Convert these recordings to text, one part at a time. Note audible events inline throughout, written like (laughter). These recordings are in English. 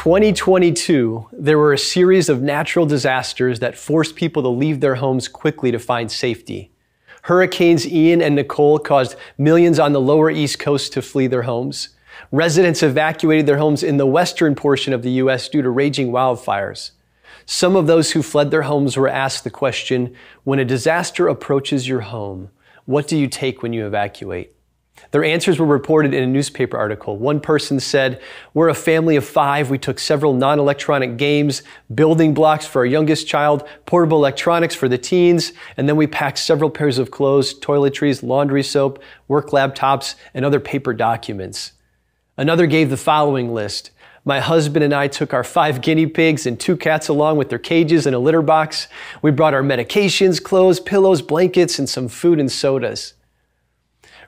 In 2022, there were a series of natural disasters that forced people to leave their homes quickly to find safety. Hurricanes Ian and Nicole caused millions on the lower East Coast to flee their homes. Residents evacuated their homes in the western portion of the U.S. due to raging wildfires. Some of those who fled their homes were asked the question when a disaster approaches your home, what do you take when you evacuate? Their answers were reported in a newspaper article. One person said, We're a family of five. We took several non electronic games, building blocks for our youngest child, portable electronics for the teens, and then we packed several pairs of clothes, toiletries, laundry soap, work laptops, and other paper documents. Another gave the following list. My husband and I took our five guinea pigs and two cats along with their cages and a litter box. We brought our medications, clothes, pillows, blankets, and some food and sodas.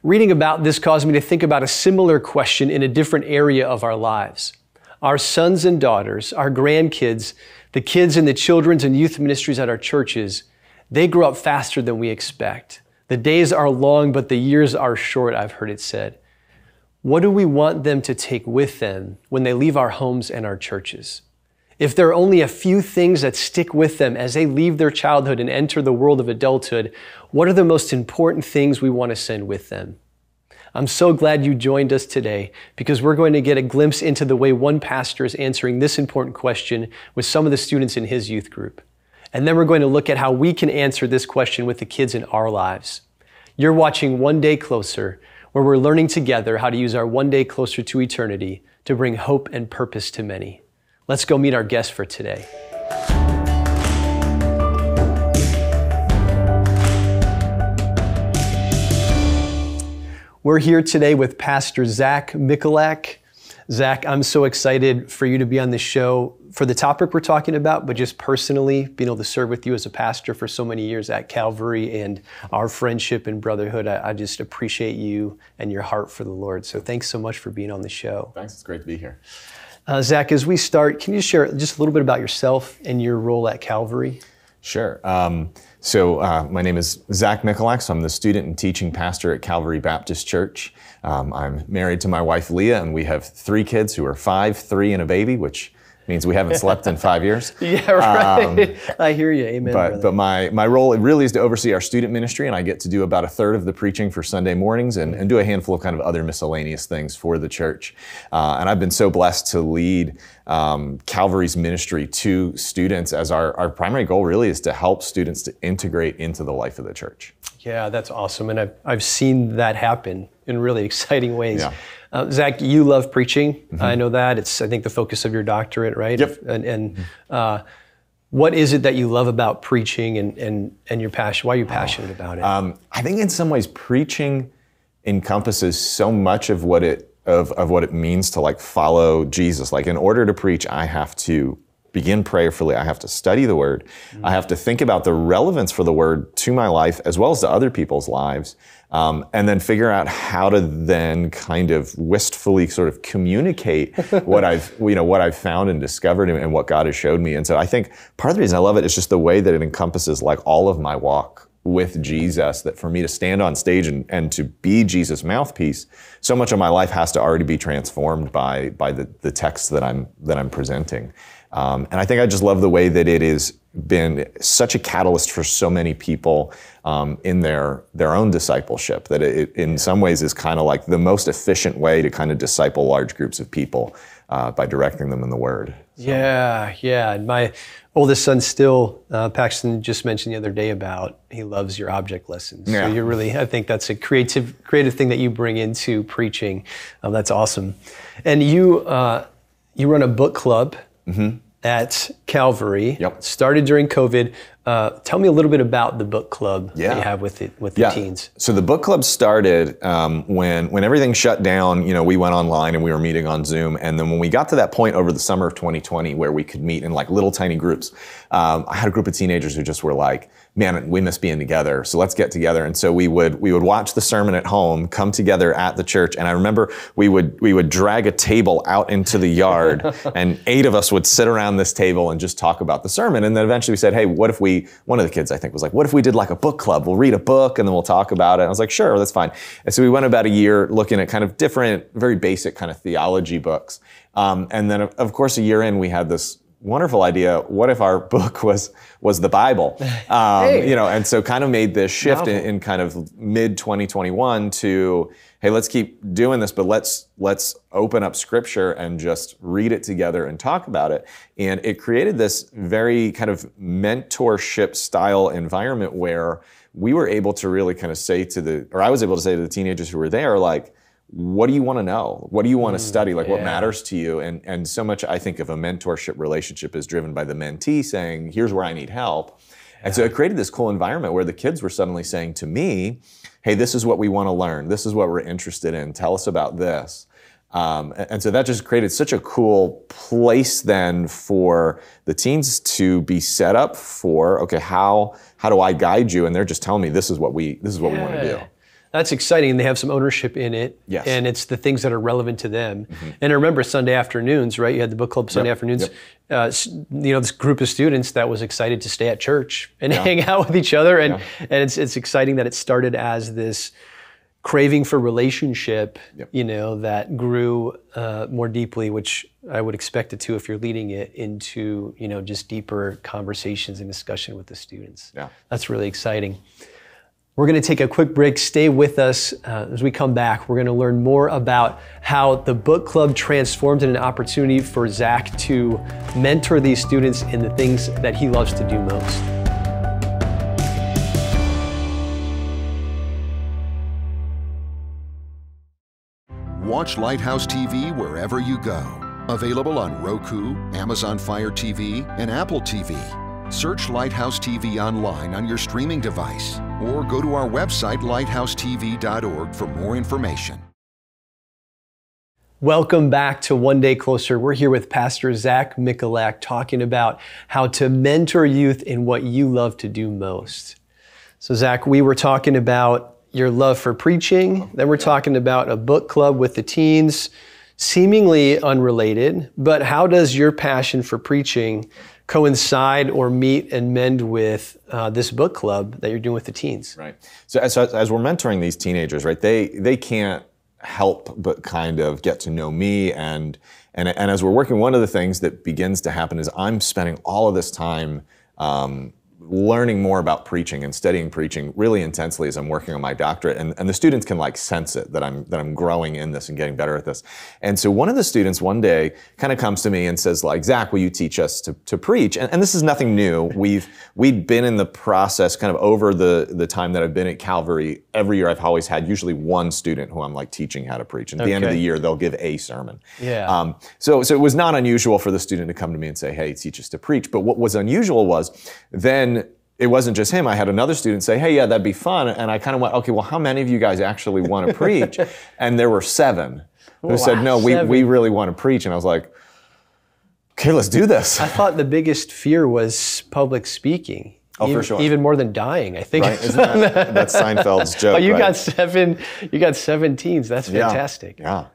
Reading about this caused me to think about a similar question in a different area of our lives. Our sons and daughters, our grandkids, the kids in the children's and youth ministries at our churches, they grow up faster than we expect. The days are long, but the years are short, I've heard it said. What do we want them to take with them when they leave our homes and our churches? If there are only a few things that stick with them as they leave their childhood and enter the world of adulthood, what are the most important things we want to send with them? I'm so glad you joined us today because we're going to get a glimpse into the way one pastor is answering this important question with some of the students in his youth group. And then we're going to look at how we can answer this question with the kids in our lives. You're watching One Day Closer, where we're learning together how to use our one day closer to eternity to bring hope and purpose to many. Let's go meet our guest for today. We're here today with Pastor Zach McAlack. Zach, I'm so excited for you to be on the show for the topic we're talking about, but just personally, being able to serve with you as a pastor for so many years at Calvary and our friendship and brotherhood, I, I just appreciate you and your heart for the Lord. So thanks so much for being on the show. Thanks, it's great to be here. Uh, Zach, as we start, can you share just a little bit about yourself and your role at Calvary? Sure. Um, so uh, my name is Zach McAlack. I'm the student and teaching pastor at Calvary Baptist Church. Um, I'm married to my wife Leah, and we have three kids who are five, three, and a baby, which means we haven't slept in five years. (laughs) yeah, right. Um, I hear you. Amen. But, but my, my role really is to oversee our student ministry, and I get to do about a third of the preaching for Sunday mornings and, and do a handful of kind of other miscellaneous things for the church. Uh, and I've been so blessed to lead um, Calvary's ministry to students as our, our primary goal really is to help students to integrate into the life of the church. Yeah, that's awesome. And I've, I've seen that happen in really (laughs) exciting ways. Yeah. Uh, Zach, you love preaching. Mm-hmm. I know that. It's, I think, the focus of your doctorate, right? Yep. And, and uh, what is it that you love about preaching and, and, and your passion? Why are you passionate oh, about it? Um, I think in some ways preaching encompasses so much of what it of, of what it means to like follow Jesus. Like in order to preach, I have to begin prayerfully. I have to study the word. Mm-hmm. I have to think about the relevance for the word to my life as well as to other people's lives. Um, and then figure out how to then kind of wistfully sort of communicate (laughs) what I've you know what I've found and discovered and, and what God has showed me. And so I think part of the reason I love it is just the way that it encompasses like all of my walk with Jesus. That for me to stand on stage and, and to be Jesus' mouthpiece, so much of my life has to already be transformed by by the, the text that I'm that I'm presenting. Um, and I think I just love the way that it has been such a catalyst for so many people um, in their their own discipleship that it, in some ways is kind of like the most efficient way to kind of disciple large groups of people uh, by directing them in the Word. So. Yeah, yeah. My oldest son still, uh, Paxton just mentioned the other day about he loves your object lessons. Yeah. So you're really, I think that's a creative creative thing that you bring into preaching. Um, that's awesome. And you uh, you run a book club. Mm-hmm at Calvary. Yep. Started during COVID. Uh, tell me a little bit about the book club yeah. that you have with the, with the yeah. teens. So the book club started um, when when everything shut down. You know, we went online and we were meeting on Zoom. And then when we got to that point over the summer of 2020, where we could meet in like little tiny groups, um, I had a group of teenagers who just were like, "Man, we miss being together. So let's get together." And so we would we would watch the sermon at home, come together at the church, and I remember we would we would drag a table out into the yard, (laughs) and eight of us would sit around this table and just talk about the sermon. And then eventually we said, "Hey, what if we we, one of the kids I think was like, what if we did like a book club? We'll read a book and then we'll talk about it. And I was like, sure, that's fine. And so we went about a year looking at kind of different, very basic kind of theology books. Um, and then of course a year in, we had this wonderful idea. What if our (laughs) book was was the Bible? (laughs) Um, hey. You know, and so kind of made this shift in, in, kind of mid 2021 to hey, let's keep doing this, but let's let's open up Scripture and just read it together and talk about it. And it created this very kind of mentorship style environment where we were able to really kind of say to the, or I was able to say to the teenagers who were there, like what do you want to know? What do you want to mm, study? Like yeah. what matters to you? And and so much I think of a mentorship relationship is driven by the mentee saying, here's where I need help. Yeah. And so it created this cool environment where the kids were suddenly saying to me, hey, this is what we want to learn. This is what we're interested in. Tell us about this. Um, and so that just created such a cool place then for the teens to be set up for okay how how do I guide you and they're just telling me this is what we this is what yeah. we want to do that's exciting. They have some ownership in it. Yes. And it's the things that are relevant to them. Mm-hmm. And I remember Sunday afternoons, right? You had the book club Sunday yep. afternoons. Yep. Uh, you know, this group of students that was excited to stay at church and yeah. hang out with each other. And, yeah. and it's, it's exciting that it started as this craving for relationship, yep. you know, that grew uh, more deeply, which I would expect it to if you're leading it into, you know, just deeper conversations and discussion with the students. Yeah. That's really exciting. We're going to take a quick break. Stay with us uh, as we come back. We're going to learn more about how the book club transformed into an opportunity for Zach to mentor these students in the things that he loves to do most. Watch Lighthouse TV wherever you go. Available on Roku, Amazon Fire TV, and Apple TV. Search Lighthouse TV online on your streaming device or go to our website lighthousetv.org for more information. Welcome back to One Day Closer. We're here with Pastor Zach McAlack talking about how to mentor youth in what you love to do most. So, Zach, we were talking about your love for preaching, then we're talking about a book club with the teens, seemingly unrelated, but how does your passion for preaching coincide or meet and mend with uh, this book club that you're doing with the teens. Right. So as, as we're mentoring these teenagers, right, they they can't help but kind of get to know me and and and as we're working, one of the things that begins to happen is I'm spending all of this time. Um, learning more about preaching and studying preaching really intensely as I'm working on my doctorate. And, and the students can like sense it that I'm that I'm growing in this and getting better at this. And so one of the students one day kind of comes to me and says, like, Zach, will you teach us to, to preach? And, and this is nothing new. We've we'd been in the process kind of over the the time that I've been at Calvary. Every year I've always had usually one student who I'm like teaching how to preach. And at okay. the end of the year, they'll give a sermon. Yeah. Um, so so it was not unusual for the student to come to me and say, hey, teach us to preach. But what was unusual was then it wasn't just him. I had another student say, "Hey, yeah, that'd be fun." And I kind of went, "Okay, well, how many of you guys actually want to (laughs) preach?" and there were seven who wow, said, "No, we we really want to preach." And I was like, "Okay, let's do this." I thought the biggest fear was public speaking. Oh, even, for sure. Even more than dying, I think. Right? That, that's Seinfeld's (laughs) joke. Oh, you right? got seven. You got seven teens. That's fantastic. Yeah. yeah.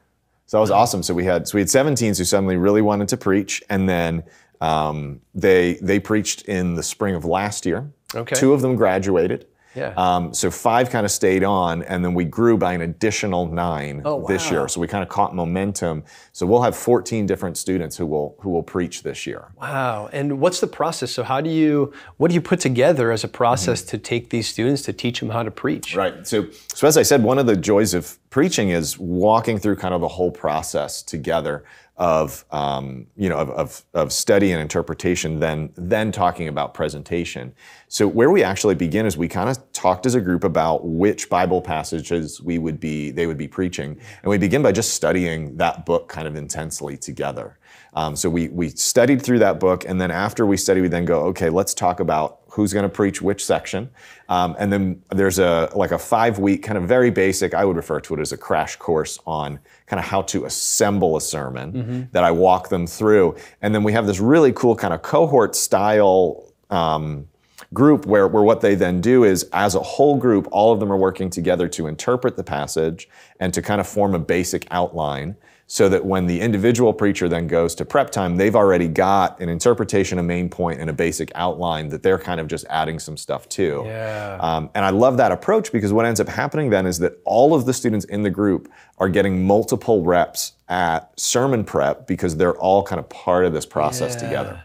So that was awesome. So we had so we had seven teens who suddenly really wanted to preach, and then um, they they preached in the spring of last year. Okay. Two of them graduated. Yeah. Um, so five kind of stayed on, and then we grew by an additional nine oh, wow. this year. So we kind of caught momentum. So we'll have 14 different students who will who will preach this year. Wow! And what's the process? So how do you what do you put together as a process mm-hmm. to take these students to teach them how to preach? Right. So so as I said, one of the joys of preaching is walking through kind of the whole process together of um, you know of, of, of, study and interpretation then then talking about presentation. So where we actually begin is we kind of talked as a group about which bible passages we would be they would be preaching. And we begin by just studying that book kind of intensely together. Um, so we we studied through that book and then after we study we then go okay let's talk about who's going to preach which section. Um, and then there's a like a five week kind of very basic, I would refer to it as a crash course on kind of how to assemble a sermon mm-hmm. that I walk them through. And then we have this really cool kind of cohort style um, group where, where what they then do is as a whole group, all of them are working together to interpret the passage and to kind of form a basic outline so that when the individual preacher then goes to prep time, they've already got an interpretation, a main point, and a basic outline that they're kind of just adding some stuff to. Yeah. Um, and I love that approach because what ends up happening then is that all of the students in the group are getting multiple reps at sermon prep because they're all kind of part of this process Yeah. together.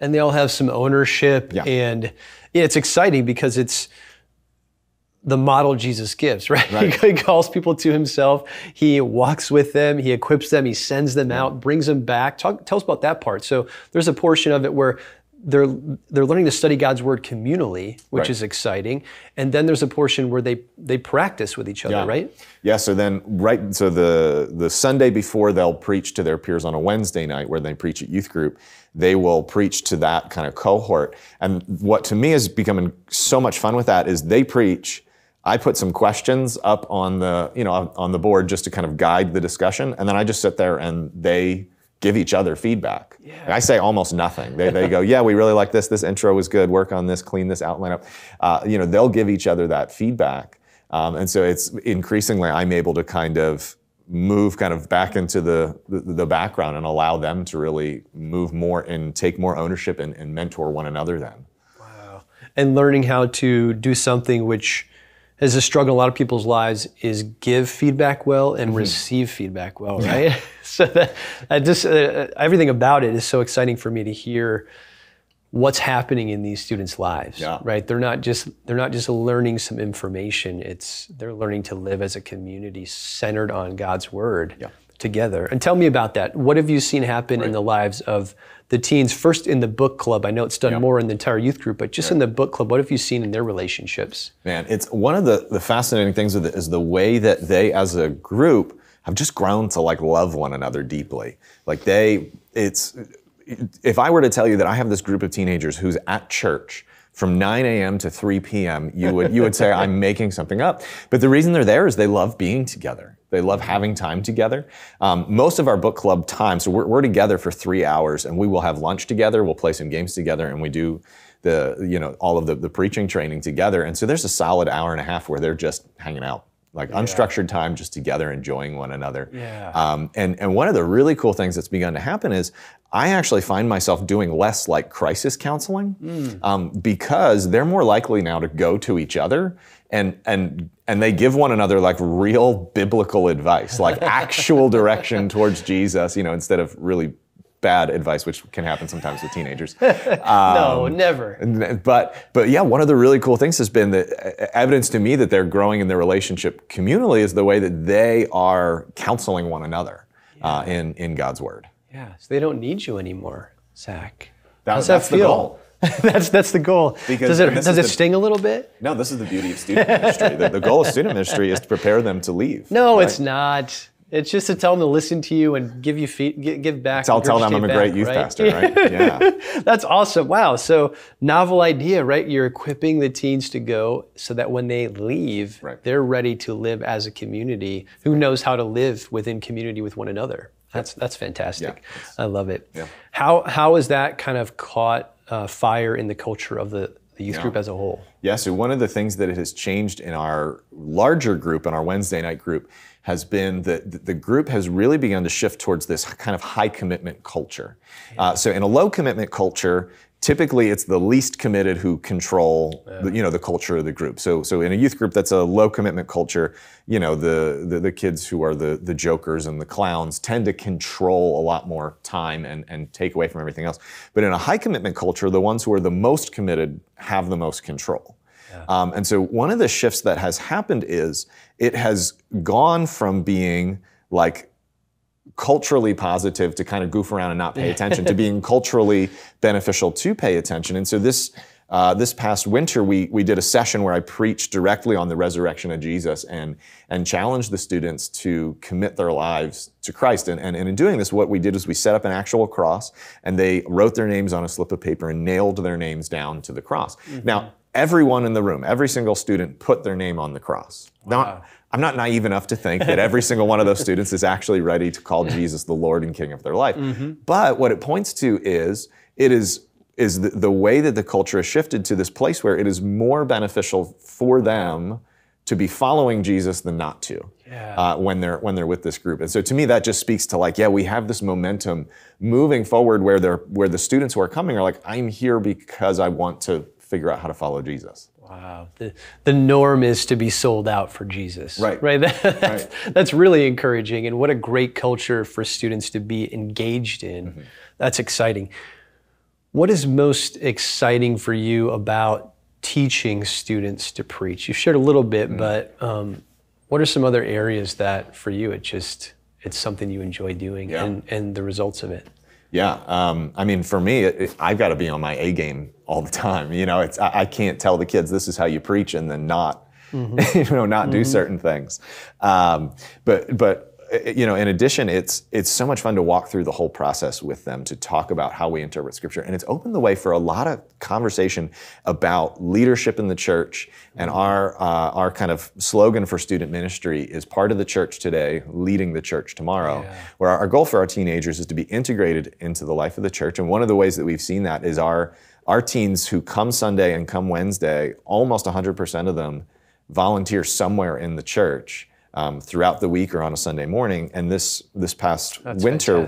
and they all have some ownership Yeah. and yeah, it's exciting because it's the model Jesus gives, (laughs) right? Right. He calls people to himself. He walks with them. He equips them. He sends them out, brings them back. Talk, tell us about that part. So there's a portion of it where they're they're learning to study God's word communally, which Right. is exciting. And then there's a portion where they they practice with each other, Yeah. right? Yeah. So then, right. So the the Sunday before they'll preach to their peers on a Wednesday night, where they preach at youth group, they will preach to that kind of cohort. And what to me is becoming so much fun with that is they preach. I put some questions up on the you know on the board just to kind of guide the discussion, and then I just sit there and they give each other feedback. I say almost nothing. They, they go, (laughs) yeah, we really like this. This intro was good. Work on this. Clean this outline up. Uh, you know, they'll give each other that feedback. Um, and so it's increasingly I'm able to kind of move kind of back into the, the, the background and allow them to really move more and take more ownership and, and mentor one another then. Wow. And learning how to do something which is a struggle in a lot of people's lives is give feedback well Mm-hmm. and receive feedback well, right? (laughs) so that I just uh, everything about it is so exciting for me to hear what's happening in these students' lives, Yeah. right? They're not just they're not just learning some information. It's they're learning to live as a community centered on God's word Yeah. Together. And tell me about that. What have you seen happen in the lives of the teens? First in the book club. I know it's done more in the entire youth group, but just in the book club, what have you seen in their relationships? Man, it's one of the, the fascinating things is the way that they as a group have just grown to like love one another deeply. Like they, it's, if I were to tell you that I have this group of teenagers who's at church from 9 a.m. to 3 p.m., you would, you would say I'm (laughs) making something up. But the reason they're there is they love being together. They love having time together. Um, most of our book club time, so we're, we're together for three hours and we will have lunch together, we'll play some games together, and we do the, you know, all of the, the preaching training together. And so there's a solid hour and a half where they're just hanging out, like unstructured time just together, enjoying one another. Yeah. Um, and, and one of the really cool things that's begun to happen is I actually find myself doing less like crisis counseling um, because they're more likely now to go to each other and, and, and they give one another like real biblical advice, like actual direction towards Jesus, you know, instead of really bad advice, which can happen sometimes with teenagers. (laughs) no, never. But but yeah, one of the really cool things has been that uh, evidence to me that they're growing in their relationship communally is the way that they are counseling one another uh, in in God's word. Yeah, so they don't need you anymore, Zach. That- How's that's that the feel? (laughs) that's that's the goal. Because- does it does it the- sting a little bit? No, this is the beauty of student ministry. The, the goal of student ministry is to prepare them to leave. No, right? it's not. It's just to tell them to listen to you and give you feed, give, back. I'll tell them I'm a regurgitate great youth right? pastor, right? Yeah. (laughs) That's awesome. Wow. So novel idea, right? You're equipping the teens to go so that when they leave, Right. they're ready to live as a community who knows how to live within community with one another. That's that's fantastic. Yeah. I love it. Yeah. How how has that kind of caught uh, fire in the culture of the, the youth group as a whole? Yeah, so one of the things that it has changed in our larger group, in our Wednesday night group, has been that the group has really begun to shift towards this kind of high commitment culture. Uh, so in a low commitment culture, typically it's the least committed who control the, you know the culture of the group. So so in a youth group that's a low commitment culture, you know the the, the kids who are the the jokers and the clowns tend to control a lot more time and and take away from everything else. But in a high commitment culture, the ones who are the most committed have the most control. Um, and so one of the shifts that has happened is it has gone from being like culturally positive to kind of goof around and not pay attention to being (laughs) culturally beneficial to pay attention. And so this uh, this past winter, we we did a session where I preached directly on the resurrection of Jesus and and challenged the students to commit their lives to Christ. And, and, and in doing this, what we did is we set up an actual cross and they wrote their names on a slip of paper and nailed their names down to the cross. Now, everyone in the room, every single student put their name on the cross. Now, I'm not naive enough to think that every (laughs) single one of those students is actually ready to call Jesus the Lord and King of their life. But what it points to is it is is the, the way that the culture has shifted to this place where it is more beneficial for them to be following Jesus than not to Yeah. uh, when they're when they're with this group. And so to me, that just speaks to like, yeah, we have this momentum moving forward where they're where the students who are coming are like, I'm here because I want to figure out how to follow Jesus. Wow. The, the norm is to be sold out for Jesus. Right. Right. (laughs) That's, that's really encouraging. And what a great culture for students to be engaged in. Mm-hmm. That's exciting. What is most exciting for you about teaching students to preach? You shared a little bit, Mm-hmm. but um, what are some other areas that for you it just it's something you enjoy doing Yeah. and, and the results of it? Yeah, um, I mean, for me, it, it- I've got to be on my A game all the time. You know, it's I, I can't tell the kids this is how you preach and then not, (laughs) you know, not do certain things. Um, but but Uh, uh, you know, in addition, it's it's so much fun to walk through the whole process with them to talk about how we interpret Scripture, and it's opened the way for a lot of conversation about leadership in the church. And mm-hmm. our uh, our kind of slogan for student ministry is part of the church today, leading the church tomorrow. Where our, our goal for our teenagers is to be integrated into the life of the church, and one of the ways that we've seen that is our our teens who come Sunday and come Wednesday, almost 100% of them volunteer somewhere in the church um, throughout the week or on a Sunday morning. And this this past winter,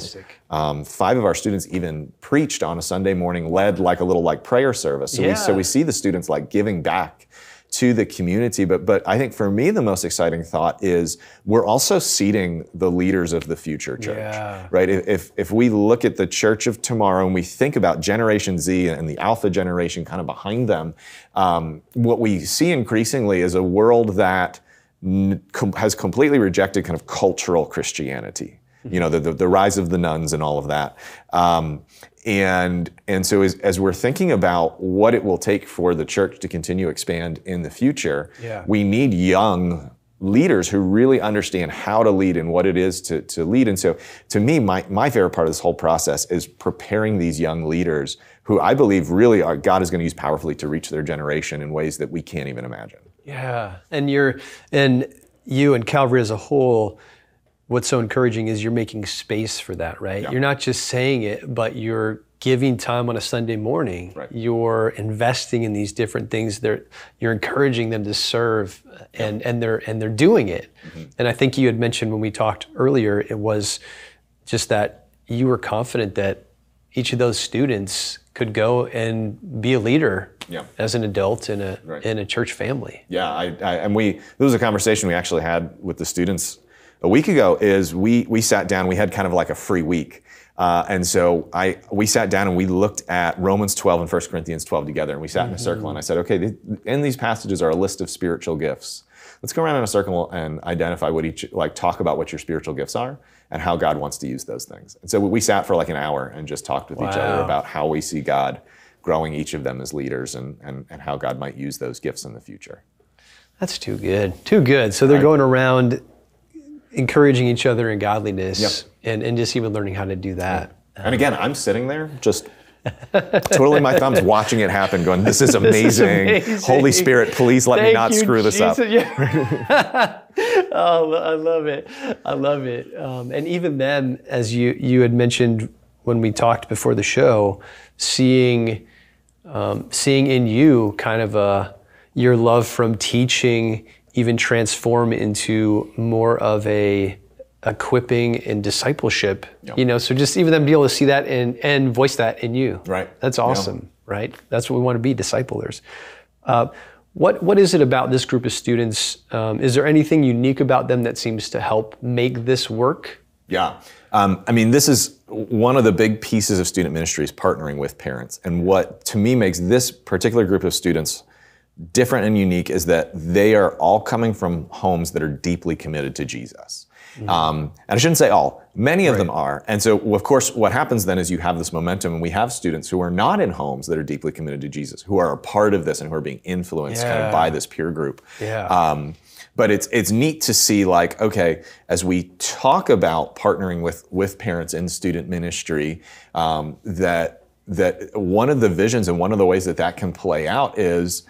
um, five of our students even preached on a Sunday morning, led like a little like prayer service. So we so we see the students like giving back to the community. But but I think for me the most exciting thought is we're also seeding the leaders of the future church. Yeah. Right? If if- we look at the church of tomorrow and we think about Generation Z and the Alpha generation kind of behind them, um, what we see increasingly is a world that has completely rejected kind of cultural Christianity. You know, the, the, the rise of the nones and all of that. Um, and, and so as, as we're thinking about what it will take for the church to continue to expand in the future, Yeah. we need young leaders who really understand how to lead and what it is to, to lead. And so to me, my, my favorite part of this whole process is preparing these young leaders who I believe really are, God is going to use powerfully to reach their generation in ways that we can't even imagine. Yeah, and you're and you and Calvary as a whole. What's so encouraging is you're making space for that, right? Yeah. You're not just saying it, but you're giving time on a Sunday morning. Right. You're investing in these different things. They're, you're encouraging them to serve, and and they're and they're doing it. Mm-hmm. And I think you had mentioned when we talked earlier, it was just that you were confident that each of those students could go and be a leader Yeah. as an adult in a Right. in a church family. Yeah, I, I, and we this was a conversation we actually had with the students a week ago. Is we we sat down, we had kind of like a free week, uh, and so I we sat down and we looked at Romans 12 and 1 Corinthians 12 together, and we sat in a circle, and I said, okay, th- in these passages are a list of spiritual gifts. Let's go around in a circle and identify what each like talk about what your spiritual gifts are and how God wants to use those things. And so we sat for like an hour and just talked with each other about how we see God growing each of them as leaders and, and, and how God might use those gifts in the future. That's too good. Too good. So they're going around encouraging each other in godliness Yep. and, and just even learning how to do that. And again, I'm sitting there just twiddling my thumbs, watching it happen, going, "This is (laughs) amazing! is amazing. Holy Spirit, please let me not you, screw this up." Jesus. Yeah. (laughs) oh, I love it. I love it. Um, and even then, as you you had mentioned when we talked before the show, seeing um, seeing in you kind of a your love from teaching even transform into more of a equipping and discipleship. You know, so just even them be able to see that and and voice that in you. Right. That's awesome. Right. That's what we want to be, disciplers. Uh, what what is it about this group of students? Um, is there anything unique about them that seems to help make this work? Yeah. Um, I mean, this is one of the big pieces of student ministry is partnering with parents. And what to me makes this particular group of students different and unique is that they are all coming from homes that are deeply committed to Jesus. Um, and I shouldn't say all, many of them are. And so, of course, what happens then is you have this momentum, and we have students who are not in homes that are deeply committed to Jesus, who are a part of this and who are being influenced kind of by this peer group. Yeah. Um, but it's it's neat to see like okay as we talk about partnering with with parents in student ministry um, that that one of the visions and one of the ways that that can play out is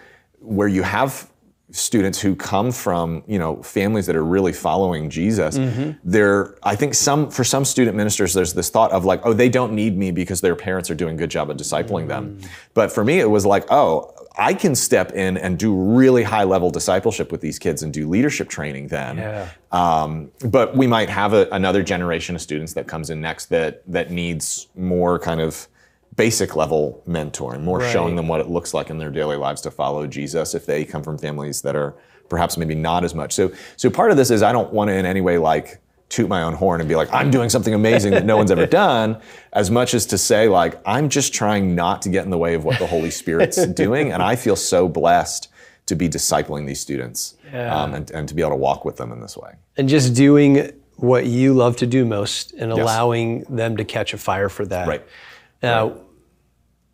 where you have students who come from you know families that are really following Jesus they're I think some for some student ministers there's this thought of like oh they don't need me because their parents are doing a good job of discipling them but for me it was like oh I can step in and do really high level discipleship with these kids and do leadership training then. Yeah. Um, but we might have a, another generation of students that comes in next that that needs more kind of basic level mentoring, more Right. showing them what it looks like in their daily lives to follow Jesus if they come from families that are perhaps maybe not as much. So so part of this is I don't want to in any way like toot my own horn and be like I'm doing something amazing that no one's ever (laughs) done as much as to say like I'm just trying not to get in the way of what the Holy Spirit's (laughs) doing and I feel so blessed to be discipling these students Yeah. um, and, and to be able to walk with them in this way. And just doing what you love to do most and allowing them to catch a fire for that. Right. Now,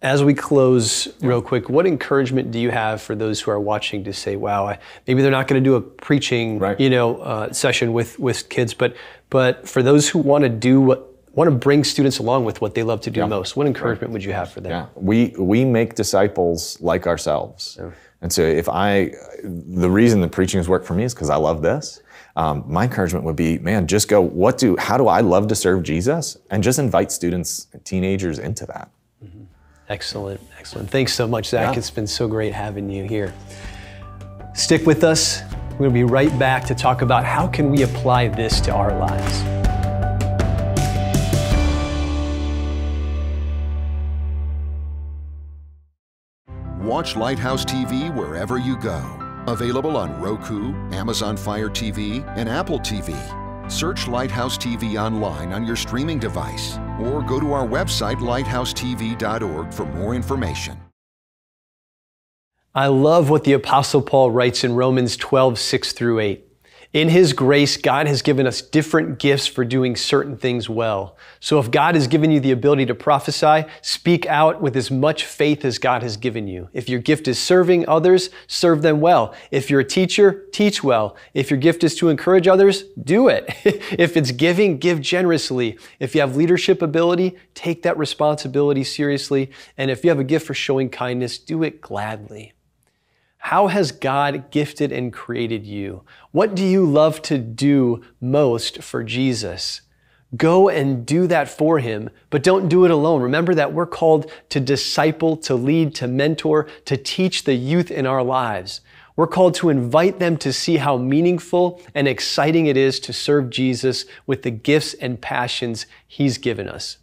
as we close, real quick, what encouragement do you have for those who are watching to say, "Wow, I, maybe they're not going to do a preaching, Right. you know, uh, session with with kids, but but for those who want to do what want to bring students along with what they love to do most, what encouragement would you have for them? Yeah, we we make disciples like ourselves, and so if I, the reason the preaching has worked for me is because I love this. Um, my encouragement would be, man, just go. What do? How do I love to serve Jesus? And just invite students, teenagers into that. Excellent, excellent. Thanks so much, Zach. Yeah. It's been so great having you here. Stick with us. We're going to be right back to talk about how can we apply this to our lives. Watch Lighthouse TV wherever you go. Available on Roku, Amazon Fire TV, and Apple TV. Search Lighthouse TV online on your streaming device or go to our website lighthousetv.org for more information. I love what the Apostle Paul writes in Romans 12, 6 through 8. In His grace, God has given us different gifts for doing certain things well. So if God has given you the ability to prophesy, speak out with as much faith as God has given you. If your gift is serving others, serve them well. If you're a teacher, teach well. If your gift is to encourage others, do it. (laughs) if it's giving, give generously. If you have leadership ability, take that responsibility seriously. And if you have a gift for showing kindness, do it gladly. How has God gifted and created you? What do you love to do most for Jesus? Go and do that for Him, but don't do it alone. Remember that we're called to disciple, to lead, to mentor, to teach the youth in our lives. We're called to invite them to see how meaningful and exciting it is to serve Jesus with the gifts and passions He's given us.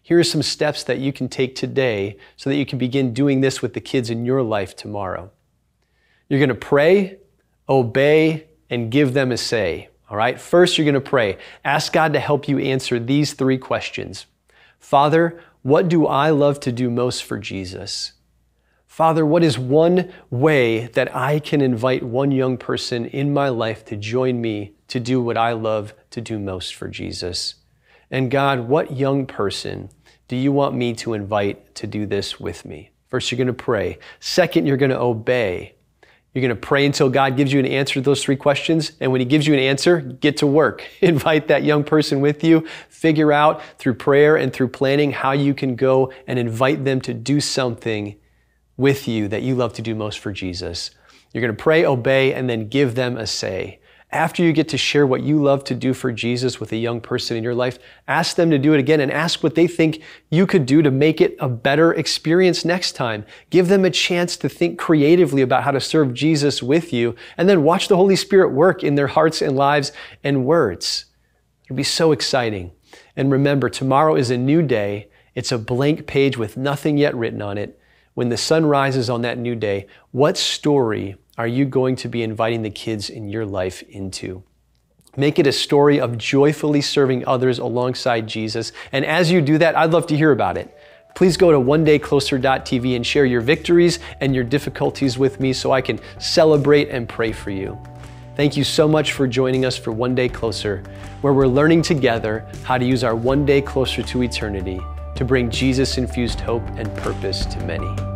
Here are some steps that you can take today so that you can begin doing this with the kids in your life tomorrow. You're going to pray, obey, and give them a say. All right? First, you're going to pray. Ask God to help you answer these three questions Father, what do I love to do most for Jesus? Father, what is one way that I can invite one young person in my life to join me to do what I love to do most for Jesus? And God, what young person do you want me to invite to do this with me? First, you're going to pray. Second, you're going to obey. You're going to pray until God gives you an answer to those three questions. And when He gives you an answer, get to work. (laughs) Invite that young person with you. Figure out through prayer and through planning how you can go and invite them to do something with you that you love to do most for Jesus. You're going to pray, obey, and then give them a say. After you get to share what you love to do for Jesus with a young person in your life, ask them to do it again and ask what they think you could do to make it a better experience next time. Give them a chance to think creatively about how to serve Jesus with you, and then watch the Holy Spirit work in their hearts and lives and words. It'll be so exciting. And remember, tomorrow is a new day. It's a blank page with nothing yet written on it. When the sun rises on that new day, what story are you going to be inviting the kids in your life into? Make it a story of joyfully serving others alongside Jesus. And as you do that, I'd love to hear about it. Please go to onedaycloser.tv and share your victories and your difficulties with me so I can celebrate and pray for you. Thank you so much for joining us for One Day Closer, where we're learning together how to use our one day closer to eternity to bring Jesus infused hope and purpose to many.